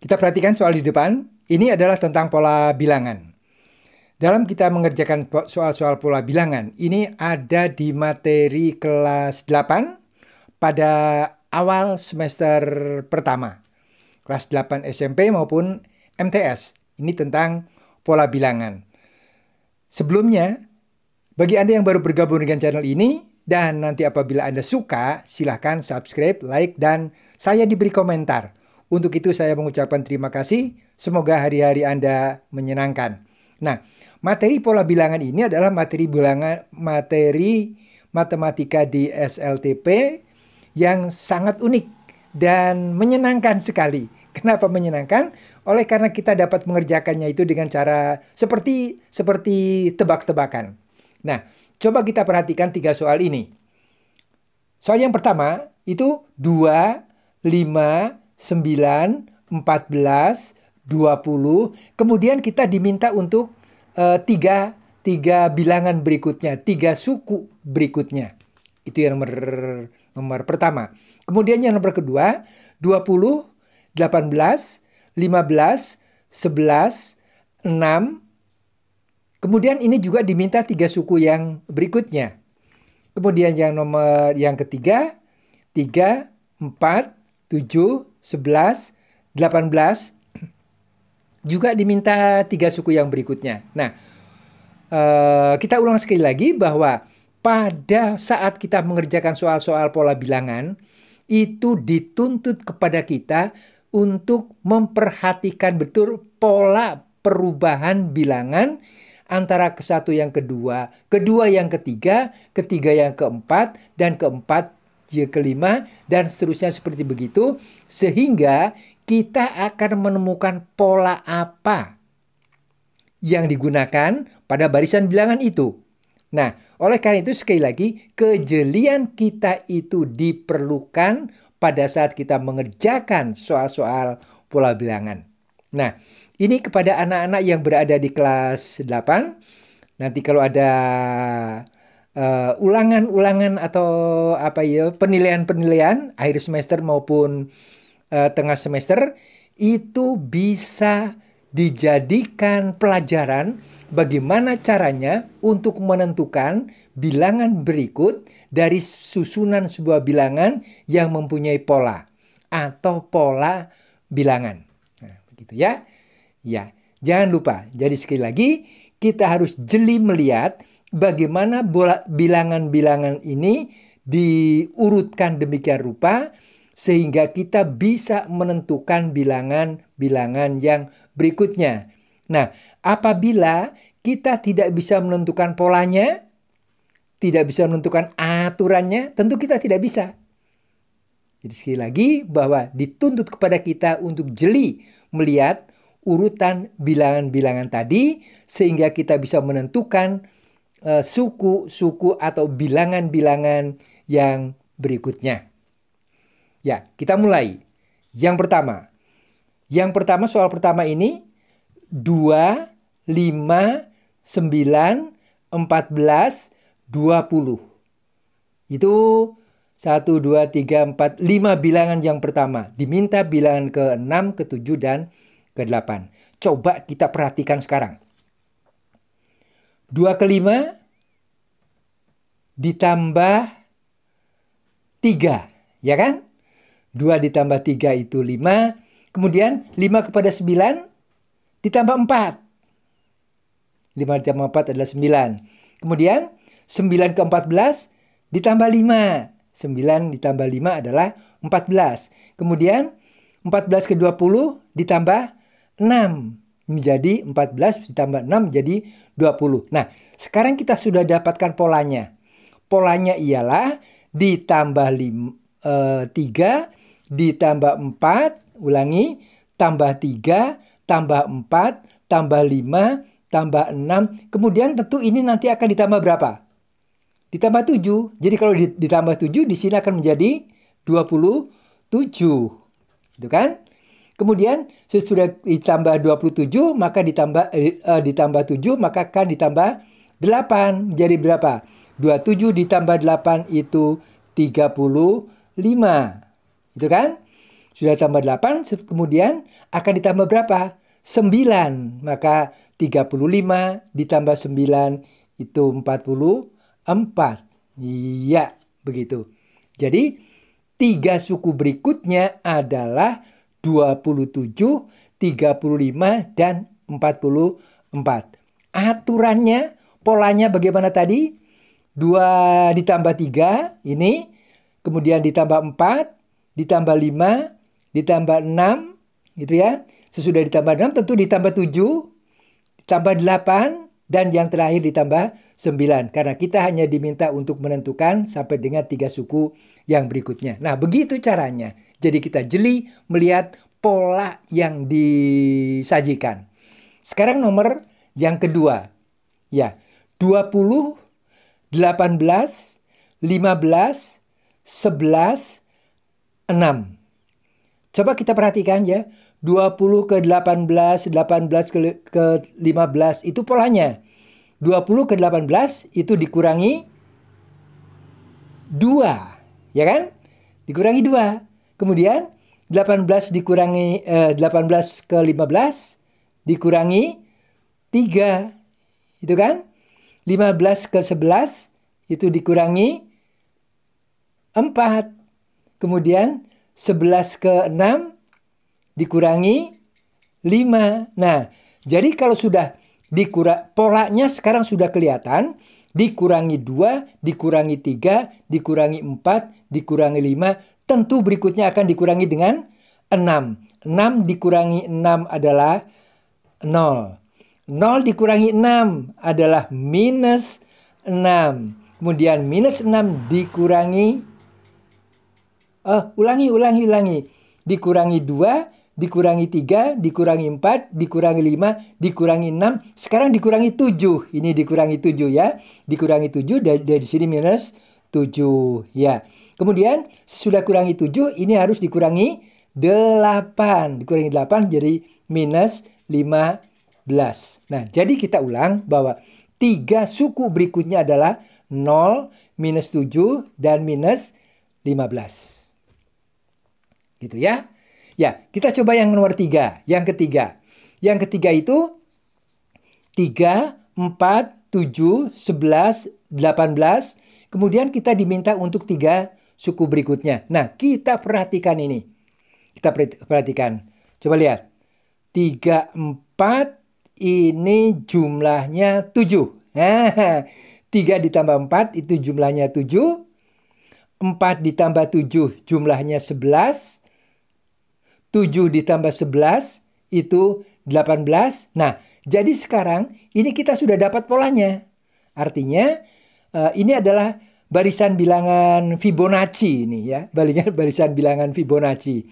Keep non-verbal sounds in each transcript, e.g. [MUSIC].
Kita perhatikan soal di depan. Ini adalah tentang pola bilangan. Dalam kita mengerjakan soal-soal pola bilangan, ini ada di materi kelas 8 pada awal semester pertama. Kelas 8 SMP maupun MTS. Ini tentang pola bilangan. Sebelumnya, bagi Anda yang baru bergabung dengan channel ini, dan nanti apabila Anda suka, silahkan subscribe, like, dan saya diberi komentar. Untuk itu saya mengucapkan terima kasih. Semoga hari-hari Anda menyenangkan. Nah, materi pola bilangan ini adalah materi bilangan materi matematika di SLTP yang sangat unik dan menyenangkan sekali. Kenapa menyenangkan? Oleh karena kita dapat mengerjakannya itu dengan cara seperti seperti tebak-tebakan. Nah, Coba kita perhatikan tiga soal ini. Soal yang pertama itu 2, 5, 9, 14, 20. Kemudian kita diminta untuk uh, tiga, tiga bilangan berikutnya, tiga suku berikutnya. Itu yang nomor, nomor pertama. Kemudian yang nomor kedua, 20, 18, 15, 11, 6, Kemudian ini juga diminta tiga suku yang berikutnya. Kemudian yang nomor yang ketiga, 3, 4, 7, 11, 18 juga diminta tiga suku yang berikutnya. Nah, uh, kita ulang sekali lagi bahwa pada saat kita mengerjakan soal-soal pola bilangan, itu dituntut kepada kita untuk memperhatikan betul pola perubahan bilangan antara ke satu yang kedua, kedua yang ketiga, ketiga yang keempat, dan keempat yang kelima, dan seterusnya seperti begitu, sehingga kita akan menemukan pola apa yang digunakan pada barisan bilangan itu. Nah, oleh karena itu sekali lagi, kejelian kita itu diperlukan pada saat kita mengerjakan soal-soal pola bilangan. Nah, ini kepada anak-anak yang berada di kelas 8. Nanti kalau ada uh, ulangan-ulangan atau apa ya, penilaian-penilaian akhir semester maupun uh, tengah semester itu bisa dijadikan pelajaran bagaimana caranya untuk menentukan bilangan berikut dari susunan sebuah bilangan yang mempunyai pola atau pola bilangan. Nah, begitu ya. Ya, jangan lupa. Jadi sekali lagi kita harus jeli melihat bagaimana bilangan-bilangan ini diurutkan demikian rupa sehingga kita bisa menentukan bilangan-bilangan yang berikutnya. Nah, apabila kita tidak bisa menentukan polanya, tidak bisa menentukan aturannya, tentu kita tidak bisa. Jadi sekali lagi bahwa dituntut kepada kita untuk jeli melihat urutan bilangan-bilangan tadi sehingga kita bisa menentukan suku-suku uh, atau bilangan-bilangan yang berikutnya. Ya, kita mulai. Yang pertama. Yang pertama soal pertama ini 2 5 9 14 20. Itu 1 2 3 4 5 bilangan yang pertama. Diminta bilangan ke-6, ke-7 dan ke-8. Coba kita perhatikan sekarang. 2 ke 5 ditambah 3, ya kan? 2 ditambah 3 itu 5. Kemudian 5 kepada 9 ditambah 4. 5 ditambah 4 adalah 9. Kemudian 9 ke 14 ditambah 5. 9 ditambah 5 adalah 14. Kemudian 14 ke 20 ditambah 6 menjadi 14 ditambah 6 menjadi 20. Nah, sekarang kita sudah dapatkan polanya. Polanya ialah ditambah 5, eh, 3 ditambah 4, ulangi, tambah 3, tambah 4, tambah 5, tambah 6. Kemudian tentu ini nanti akan ditambah berapa? Ditambah 7. Jadi kalau ditambah 7 di sini akan menjadi 27. Itu kan? Kemudian sesudah ditambah 27 maka ditambah eh, eh ditambah 7 maka akan ditambah 8 jadi berapa? 27 ditambah 8 itu 35. Itu kan? Sudah tambah 8 kemudian akan ditambah berapa? 9. Maka 35 ditambah 9 itu 44. Iya, begitu. Jadi, tiga suku berikutnya adalah 27, 35, dan 44. Aturannya, polanya bagaimana tadi? 2 ditambah 3, ini. Kemudian ditambah 4, ditambah 5, ditambah 6, gitu ya. Sesudah ditambah 6 tentu ditambah 7, ditambah 8, dan yang terakhir ditambah 9. Karena kita hanya diminta untuk menentukan sampai dengan tiga suku yang berikutnya. Nah begitu caranya. Jadi kita jeli melihat pola yang disajikan. Sekarang nomor yang kedua. Ya, 20, 18, 15, 11, 6. Coba kita perhatikan ya. 20 ke 18, 18 ke, ke 15 itu polanya. 20 ke 18 itu dikurangi 2, ya kan? Dikurangi 2. Kemudian 18 dikurangi eh, 18 ke 15 dikurangi 3. Itu kan? 15 ke 11 itu dikurangi 4. Kemudian 11 ke 6 dikurangi 5. Nah, jadi kalau sudah dikurang polanya sekarang sudah kelihatan dikurangi 2, dikurangi 3, dikurangi 4, dikurangi 5, tentu berikutnya akan dikurangi dengan 6. 6 dikurangi 6 adalah 0. 0 dikurangi 6 adalah minus 6. Kemudian minus 6 dikurangi Uh, ulangi, ulangi, ulangi. Dikurangi 2, dikurangi 3, dikurangi 4, dikurangi 5, dikurangi 6. Sekarang dikurangi 7. Ini dikurangi 7 ya. Dikurangi 7 dari, dari sini minus 7 ya. Kemudian sudah kurangi 7, ini harus dikurangi 8. Dikurangi 8 jadi minus 15. Nah, jadi kita ulang bahwa tiga suku berikutnya adalah 0, minus 7, dan minus 15. Gitu ya. Ya, kita coba yang nomor tiga. Yang ketiga. Yang ketiga itu 3, 4, 7, 11, 18. Kemudian kita diminta untuk tiga suku berikutnya. Nah, kita perhatikan ini. Kita perhatikan. Coba lihat. 3, 4, ini jumlahnya 7. Nah, 3 ditambah 4 itu jumlahnya 7. 4 ditambah 7 jumlahnya 11. 7 ditambah 11 itu 18. Nah, jadi sekarang ini kita sudah dapat polanya. Artinya uh, ini adalah barisan bilangan Fibonacci ini ya. Balikan [LAUGHS] barisan bilangan Fibonacci.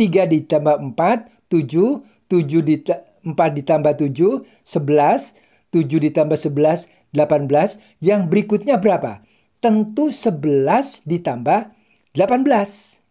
3 ditambah 4, 7, 7 dit 4 ditambah 7, 11, 7 ditambah 11, 18. Yang berikutnya berapa? Tentu 11 ditambah 18.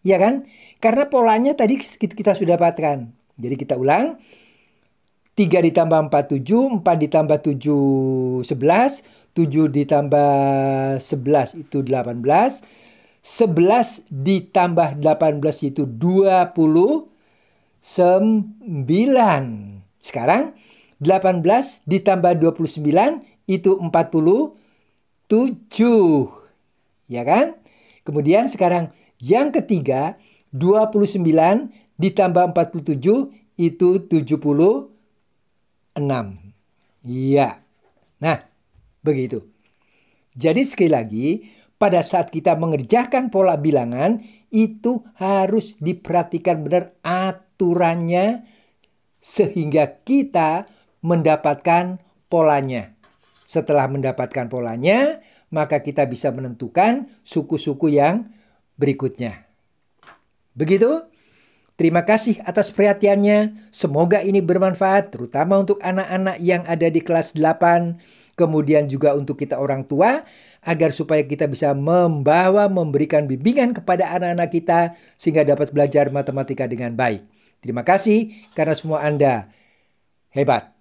Ya kan? Karena polanya tadi kita sudah dapatkan. Jadi kita ulang. 3 ditambah 4, 7. 4 ditambah 7, 11. 7 ditambah 11 itu 18. 11 ditambah 18 itu 29. Sekarang 18 ditambah 29 itu 47. Ya kan? Kemudian sekarang yang ketiga, 29 ditambah 47 itu 76. Iya. Nah, begitu. Jadi sekali lagi, pada saat kita mengerjakan pola bilangan, itu harus diperhatikan benar aturannya sehingga kita mendapatkan polanya. Setelah mendapatkan polanya, maka kita bisa menentukan suku-suku yang berikutnya. Begitu? Terima kasih atas perhatiannya. Semoga ini bermanfaat terutama untuk anak-anak yang ada di kelas 8, kemudian juga untuk kita orang tua agar supaya kita bisa membawa memberikan bimbingan kepada anak-anak kita sehingga dapat belajar matematika dengan baik. Terima kasih karena semua Anda hebat.